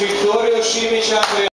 Vittorio Scimici Andrea